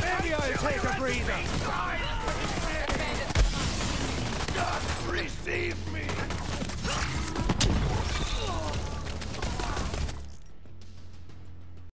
Maybe I'll take a breather. Receive